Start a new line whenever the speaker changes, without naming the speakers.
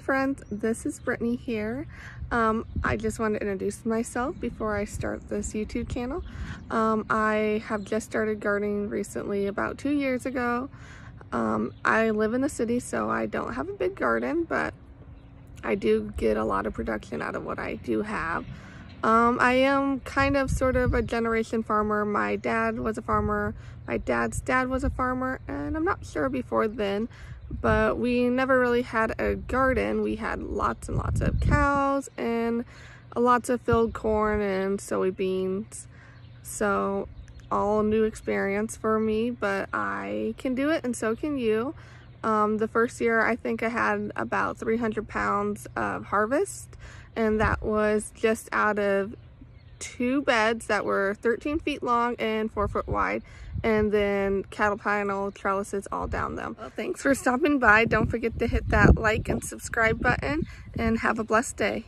friends, this is Brittney here. Um, I just want to introduce myself before I start this YouTube channel. Um, I have just started gardening recently about two years ago. Um, I live in the city so I don't have a big garden but I do get a lot of production out of what I do have. Um, I am kind of sort of a generation farmer. My dad was a farmer, my dad's dad was a farmer, and I'm not sure before then, but we never really had a garden. We had lots and lots of cows and lots of field corn and soybeans. So all new experience for me, but I can do it and so can you. Um, the first year I think I had about 300 pounds of harvest and that was just out of two beds that were 13 feet long and 4 foot wide and then cattle panel trellises all down them. Well, thanks for stopping by. Don't forget to hit that like and subscribe button and have a blessed day.